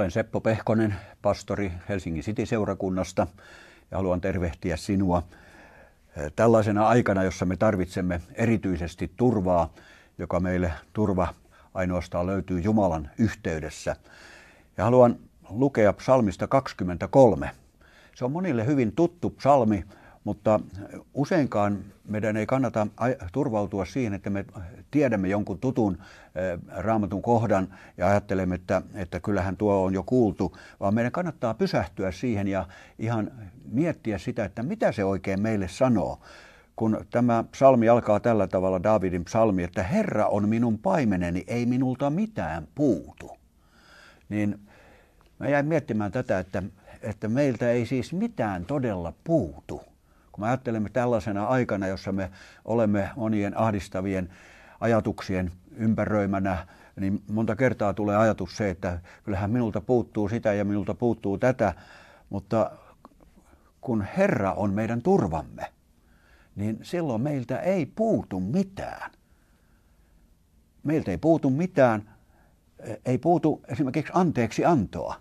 Olen Seppo Pehkonen, pastori Helsingin City-seurakunnasta ja haluan tervehtiä sinua eh, tällaisena aikana, jossa me tarvitsemme erityisesti turvaa, joka meille turva ainoastaan löytyy Jumalan yhteydessä. Ja haluan lukea psalmista 23. Se on monille hyvin tuttu psalmi, mutta useinkaan meidän ei kannata turvautua siihen, että me tiedämme jonkun tutun raamatun kohdan ja ajattelemme, että, että kyllähän tuo on jo kuultu, vaan meidän kannattaa pysähtyä siihen ja ihan miettiä sitä, että mitä se oikein meille sanoo. Kun tämä psalmi alkaa tällä tavalla, Davidin psalmi, että Herra on minun paimeneni, ei minulta mitään puutu. Niin mä jäin miettimään tätä, että, että meiltä ei siis mitään todella puutu kun me ajattelemme tällaisena aikana, jossa me olemme monien ahdistavien ajatuksien ympäröimänä, niin monta kertaa tulee ajatus se, että kyllähän minulta puuttuu sitä ja minulta puuttuu tätä, mutta kun Herra on meidän turvamme, niin silloin meiltä ei puutu mitään. Meiltä ei puutu mitään, ei puutu esimerkiksi anteeksi antoa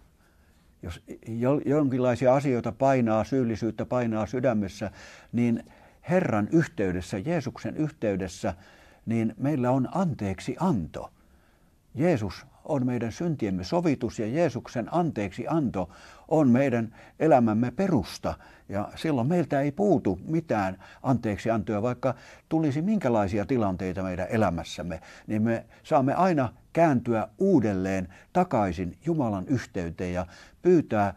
jos jonkinlaisia asioita painaa, syyllisyyttä painaa sydämessä, niin Herran yhteydessä, Jeesuksen yhteydessä, niin meillä on anteeksi anto. Jeesus on meidän syntiemme sovitus ja Jeesuksen anteeksi anto on meidän elämämme perusta. Ja silloin meiltä ei puutu mitään anteeksi antoa, vaikka tulisi minkälaisia tilanteita meidän elämässämme, niin me saamme aina kääntyä uudelleen takaisin Jumalan yhteyteen ja pyytää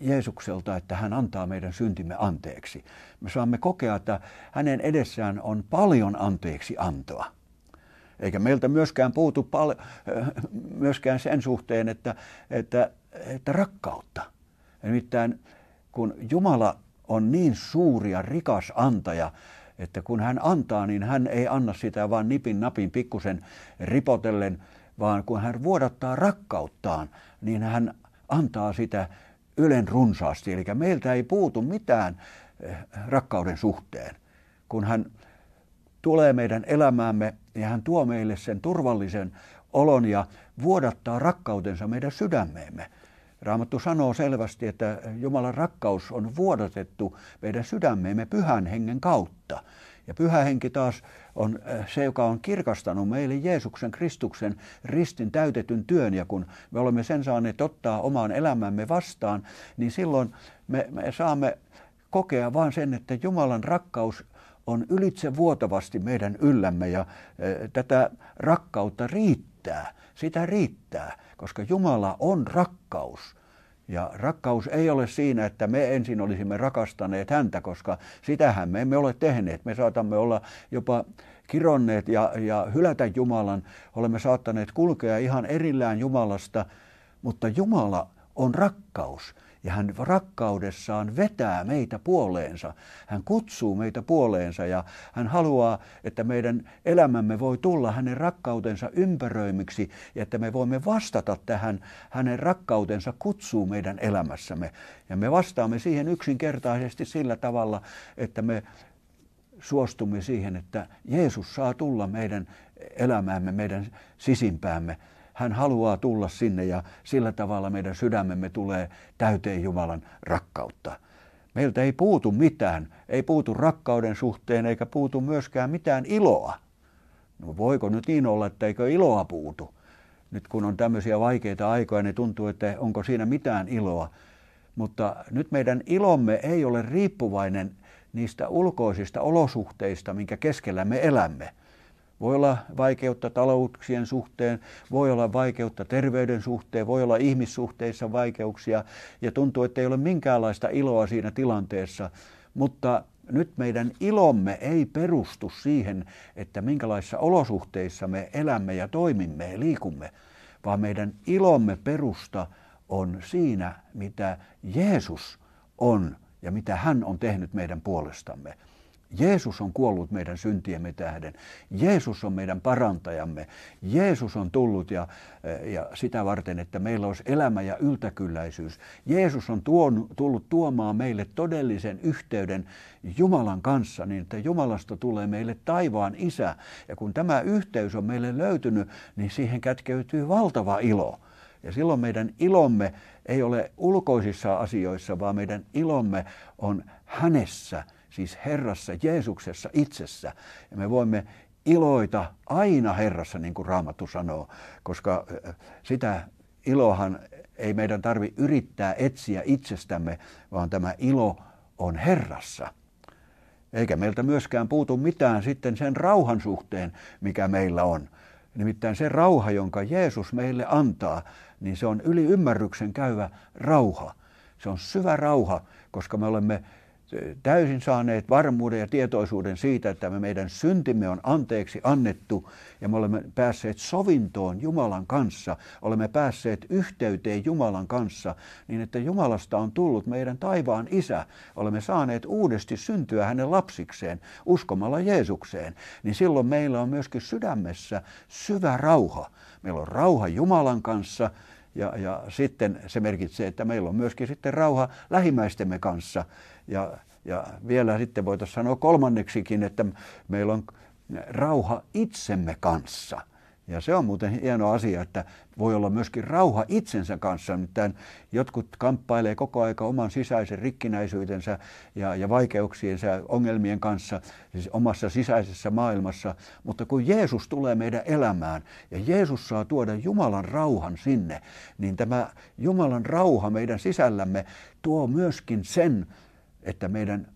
Jeesukselta, että hän antaa meidän syntimme anteeksi. Me saamme kokea, että hänen edessään on paljon anteeksi antoa. Eikä meiltä myöskään puutu pal- myöskään sen suhteen, että, että, että rakkautta. Nimittäin kun Jumala on niin suuri ja rikas antaja, että kun hän antaa, niin hän ei anna sitä vain nipin napin pikkusen ripotellen, vaan kun hän vuodattaa rakkauttaan, niin hän antaa sitä ylen runsaasti. Eli meiltä ei puutu mitään eh, rakkauden suhteen. Kun hän tulee meidän elämäämme ja hän tuo meille sen turvallisen olon ja vuodattaa rakkautensa meidän sydämeemme. Raamattu sanoo selvästi, että Jumalan rakkaus on vuodatettu meidän sydämeemme pyhän hengen kautta. Ja pyhä henki taas on äh, se, joka on kirkastanut meille Jeesuksen Kristuksen ristin täytetyn työn. Ja kun me olemme sen saaneet ottaa omaan elämämme vastaan, niin silloin me, me saamme kokea vain sen, että Jumalan rakkaus on ylitse vuotavasti meidän yllämme ja äh, tätä rakkautta riittää. Sitä riittää, koska Jumala on rakkaus. Ja rakkaus ei ole siinä, että me ensin olisimme rakastaneet häntä, koska sitähän me emme ole tehneet. Me saatamme olla jopa kironneet ja, ja hylätä Jumalan. Olemme saattaneet kulkea ihan erillään Jumalasta, mutta Jumala on rakkaus ja hän rakkaudessaan vetää meitä puoleensa. Hän kutsuu meitä puoleensa ja hän haluaa, että meidän elämämme voi tulla hänen rakkautensa ympäröimiksi ja että me voimme vastata tähän hänen rakkautensa kutsuu meidän elämässämme. Ja me vastaamme siihen yksinkertaisesti sillä tavalla, että me suostumme siihen, että Jeesus saa tulla meidän elämäämme, meidän sisimpäämme hän haluaa tulla sinne ja sillä tavalla meidän sydämemme tulee täyteen Jumalan rakkautta. Meiltä ei puutu mitään, ei puutu rakkauden suhteen eikä puutu myöskään mitään iloa. No voiko nyt niin olla, että eikö iloa puutu? Nyt kun on tämmöisiä vaikeita aikoja, niin tuntuu, että onko siinä mitään iloa. Mutta nyt meidän ilomme ei ole riippuvainen niistä ulkoisista olosuhteista, minkä keskellä me elämme. Voi olla vaikeutta talouksien suhteen, voi olla vaikeutta terveyden suhteen, voi olla ihmissuhteissa vaikeuksia ja tuntuu, että ei ole minkäänlaista iloa siinä tilanteessa. Mutta nyt meidän ilomme ei perustu siihen, että minkälaisissa olosuhteissa me elämme ja toimimme ja liikumme, vaan meidän ilomme perusta on siinä, mitä Jeesus on ja mitä hän on tehnyt meidän puolestamme. Jeesus on kuollut meidän syntiemme tähden. Jeesus on meidän parantajamme. Jeesus on tullut ja, ja sitä varten, että meillä olisi elämä ja yltäkylläisyys. Jeesus on tuon, tullut tuomaan meille todellisen yhteyden Jumalan kanssa, niin että Jumalasta tulee meille taivaan isä. Ja kun tämä yhteys on meille löytynyt, niin siihen kätkeytyy valtava ilo. Ja silloin meidän ilomme ei ole ulkoisissa asioissa, vaan meidän ilomme on hänessä, siis Herrassa, Jeesuksessa itsessä. Ja me voimme iloita aina Herrassa, niin kuin Raamattu sanoo, koska sitä ilohan ei meidän tarvi yrittää etsiä itsestämme, vaan tämä ilo on Herrassa. Eikä meiltä myöskään puutu mitään sitten sen rauhan suhteen, mikä meillä on. Nimittäin se rauha, jonka Jeesus meille antaa, niin se on yli ymmärryksen käyvä rauha. Se on syvä rauha, koska me olemme täysin saaneet varmuuden ja tietoisuuden siitä, että me meidän syntimme on anteeksi annettu ja me olemme päässeet sovintoon Jumalan kanssa, olemme päässeet yhteyteen Jumalan kanssa niin, että Jumalasta on tullut meidän taivaan isä. Olemme saaneet uudesti syntyä hänen lapsikseen uskomalla Jeesukseen, niin silloin meillä on myöskin sydämessä syvä rauha. Meillä on rauha Jumalan kanssa ja, ja sitten se merkitsee, että meillä on myöskin sitten rauha lähimmäistemme kanssa. Ja, ja vielä sitten voitaisiin sanoa kolmanneksikin, että meillä on rauha itsemme kanssa. Ja se on muuten hieno asia, että voi olla myöskin rauha itsensä kanssa. Nimittäin jotkut kamppailee koko aika oman sisäisen rikkinäisyytensä ja, ja vaikeuksiensa ongelmien kanssa, siis omassa sisäisessä maailmassa. Mutta kun Jeesus tulee meidän elämään ja Jeesus saa tuoda Jumalan rauhan sinne, niin tämä Jumalan rauha meidän sisällämme tuo myöskin sen, että meidän,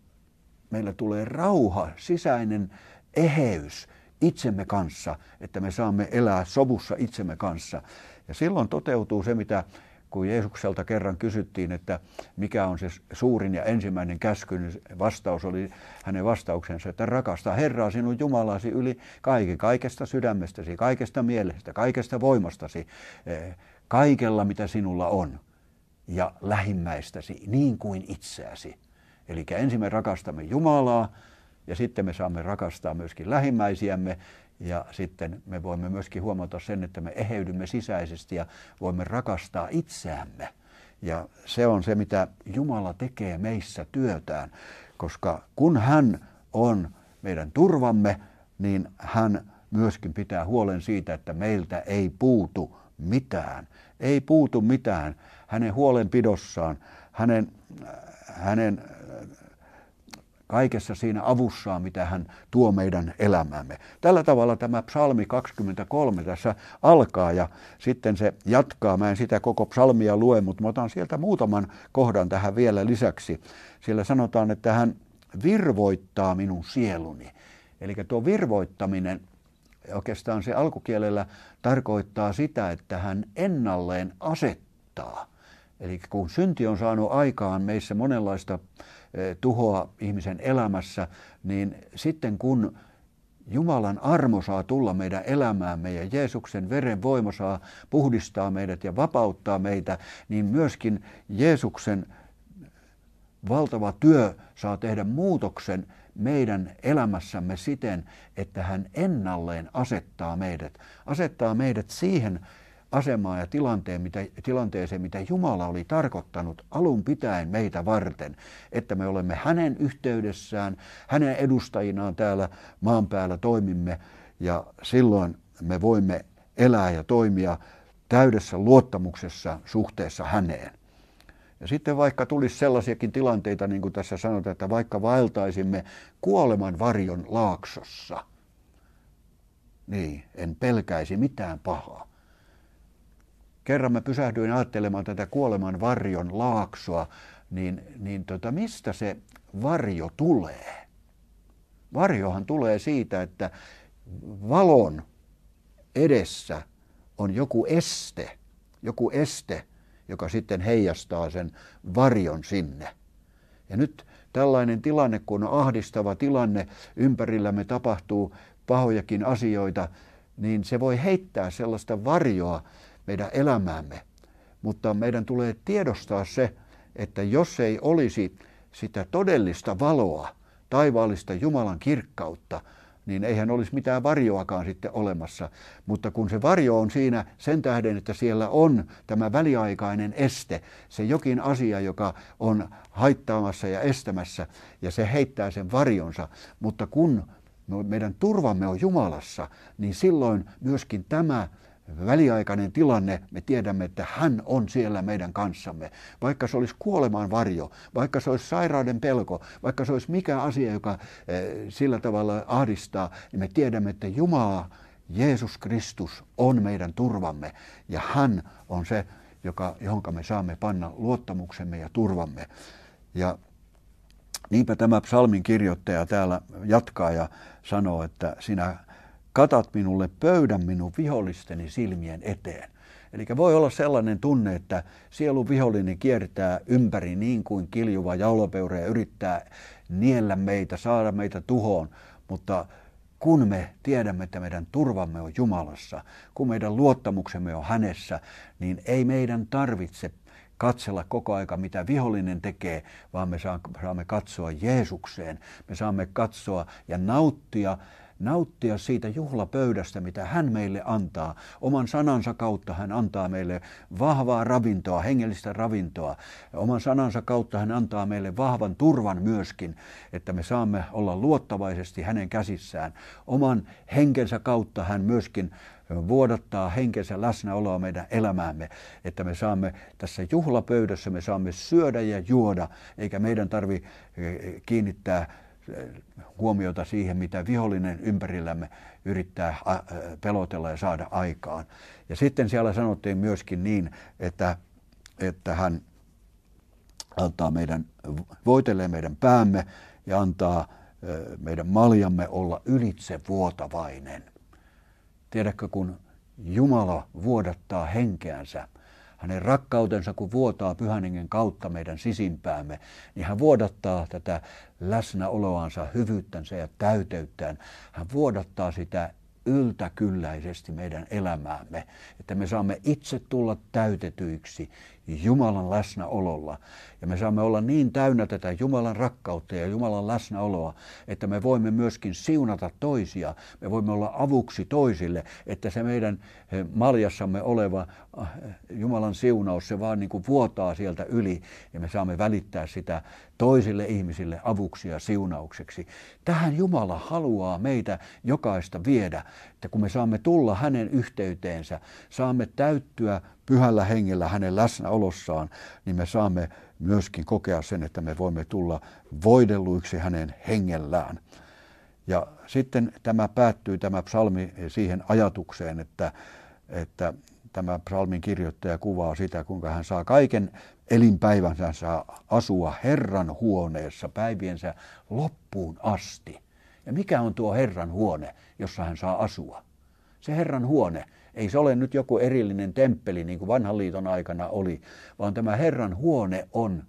meillä tulee rauha, sisäinen eheys itsemme kanssa, että me saamme elää sovussa itsemme kanssa. Ja silloin toteutuu se, mitä kun Jeesukselta kerran kysyttiin, että mikä on se suurin ja ensimmäinen käsky, niin vastaus oli hänen vastauksensa, että rakasta Herraa sinun Jumalasi yli kaiken, kaikesta sydämestäsi, kaikesta mielestä, kaikesta voimastasi, eh, kaikella mitä sinulla on ja lähimmäistäsi niin kuin itseäsi. Eli ensin me rakastamme Jumalaa ja sitten me saamme rakastaa myöskin lähimmäisiämme ja sitten me voimme myöskin huomata sen, että me eheydymme sisäisesti ja voimme rakastaa itseämme. Ja se on se, mitä Jumala tekee meissä työtään, koska kun hän on meidän turvamme, niin hän myöskin pitää huolen siitä, että meiltä ei puutu mitään. Ei puutu mitään hänen huolenpidossaan, hänen, hänen kaikessa siinä avussaan, mitä hän tuo meidän elämäämme. Tällä tavalla tämä psalmi 23 tässä alkaa ja sitten se jatkaa. Mä en sitä koko psalmia lue, mutta mä otan sieltä muutaman kohdan tähän vielä lisäksi. Siellä sanotaan, että hän virvoittaa minun sieluni. Eli tuo virvoittaminen oikeastaan se alkukielellä tarkoittaa sitä, että hän ennalleen asettaa. Eli kun synti on saanut aikaan meissä monenlaista Eh, tuhoa ihmisen elämässä, niin sitten kun Jumalan armo saa tulla meidän elämäämme ja Jeesuksen veren voima saa puhdistaa meidät ja vapauttaa meitä, niin myöskin Jeesuksen valtava työ saa tehdä muutoksen meidän elämässämme siten, että hän ennalleen asettaa meidät, asettaa meidät siihen asemaan ja tilanteen, mitä, tilanteeseen, mitä Jumala oli tarkoittanut alun pitäen meitä varten, että me olemme hänen yhteydessään, hänen edustajinaan täällä maan päällä toimimme ja silloin me voimme elää ja toimia täydessä luottamuksessa suhteessa häneen. Ja sitten vaikka tulisi sellaisiakin tilanteita, niin kuin tässä sanotaan, että vaikka vaeltaisimme kuoleman varjon laaksossa, niin en pelkäisi mitään pahaa kerran mä pysähdyin ajattelemaan tätä kuoleman varjon laaksoa, niin, niin tota, mistä se varjo tulee? Varjohan tulee siitä, että valon edessä on joku este, joku este, joka sitten heijastaa sen varjon sinne. Ja nyt tällainen tilanne, kun on ahdistava tilanne, ympärillämme tapahtuu pahojakin asioita, niin se voi heittää sellaista varjoa, meidän elämäämme. Mutta meidän tulee tiedostaa se, että jos ei olisi sitä todellista valoa, taivaallista Jumalan kirkkautta, niin eihän olisi mitään varjoakaan sitten olemassa. Mutta kun se varjo on siinä sen tähden, että siellä on tämä väliaikainen este, se jokin asia, joka on haittaamassa ja estämässä, ja se heittää sen varjonsa. Mutta kun meidän turvamme on Jumalassa, niin silloin myöskin tämä väliaikainen tilanne, me tiedämme, että hän on siellä meidän kanssamme. Vaikka se olisi kuoleman varjo, vaikka se olisi sairauden pelko, vaikka se olisi mikä asia, joka eh, sillä tavalla ahdistaa, niin me tiedämme, että Jumala, Jeesus Kristus on meidän turvamme ja hän on se, joka, johon me saamme panna luottamuksemme ja turvamme. Ja niinpä tämä psalmin kirjoittaja täällä jatkaa ja sanoo, että sinä katat minulle pöydän minun vihollisteni silmien eteen. Eli voi olla sellainen tunne, että sielun vihollinen kiertää ympäri niin kuin kiljuva jaulopeura ja yrittää niellä meitä, saada meitä tuhoon, mutta kun me tiedämme, että meidän turvamme on Jumalassa, kun meidän luottamuksemme on hänessä, niin ei meidän tarvitse katsella koko aika, mitä vihollinen tekee, vaan me saamme katsoa Jeesukseen. Me saamme katsoa ja nauttia nauttia siitä juhlapöydästä, mitä hän meille antaa. Oman sanansa kautta hän antaa meille vahvaa ravintoa, hengellistä ravintoa. Oman sanansa kautta hän antaa meille vahvan turvan myöskin, että me saamme olla luottavaisesti hänen käsissään. Oman henkensä kautta hän myöskin vuodattaa henkensä läsnäoloa meidän elämäämme, että me saamme tässä juhlapöydässä, me saamme syödä ja juoda, eikä meidän tarvi kiinnittää huomiota siihen, mitä vihollinen ympärillämme yrittää pelotella ja saada aikaan. Ja sitten siellä sanottiin myöskin niin, että, että hän antaa meidän, voitelee meidän päämme ja antaa meidän maljamme olla ylitse vuotavainen. Tiedätkö, kun Jumala vuodattaa henkeänsä, hänen rakkautensa, kun vuotaa pyhän kautta meidän sisimpäämme, niin hän vuodattaa tätä läsnäoloansa, hyvyyttänsä ja täyteyttään. Hän vuodattaa sitä yltäkylläisesti meidän elämäämme, että me saamme itse tulla täytetyiksi Jumalan läsnäololla. Ja me saamme olla niin täynnä tätä Jumalan rakkautta ja Jumalan läsnäoloa, että me voimme myöskin siunata toisia. Me voimme olla avuksi toisille, että se meidän eh, maljassamme oleva eh, Jumalan siunaus, se vaan niin kuin vuotaa sieltä yli ja me saamme välittää sitä toisille ihmisille avuksi ja siunaukseksi. Tähän Jumala haluaa meitä jokaista viedä, että kun me saamme tulla hänen yhteyteensä, saamme täyttyä pyhällä hengellä hänen läsnäolossaan, niin me saamme myöskin kokea sen, että me voimme tulla voidelluiksi hänen hengellään. Ja sitten tämä päättyy, tämä psalmi, siihen ajatukseen, että, että tämä psalmin kirjoittaja kuvaa sitä, kuinka hän saa kaiken elinpäivänsä saa asua Herran huoneessa päiviensä loppuun asti. Ja mikä on tuo Herran huone, jossa hän saa asua? Se Herran huone, ei se ole nyt joku erillinen temppeli niin kuin vanhan liiton aikana oli, vaan tämä Herran huone on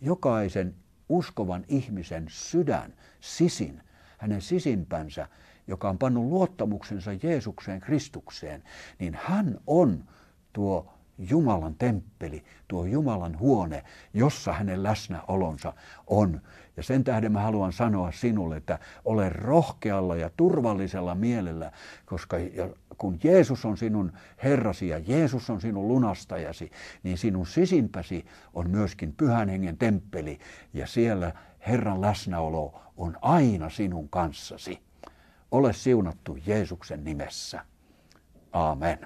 jokaisen uskovan ihmisen sydän, sisin, hänen sisimpänsä, joka on pannut luottamuksensa Jeesukseen Kristukseen, niin hän on tuo Jumalan temppeli, tuo Jumalan huone, jossa hänen läsnäolonsa on. Ja sen tähden mä haluan sanoa sinulle, että ole rohkealla ja turvallisella mielellä, koska kun Jeesus on sinun Herrasi ja Jeesus on sinun lunastajasi, niin sinun sisimpäsi on myöskin pyhän hengen temppeli ja siellä Herran läsnäolo on aina sinun kanssasi. Ole siunattu Jeesuksen nimessä. Amen.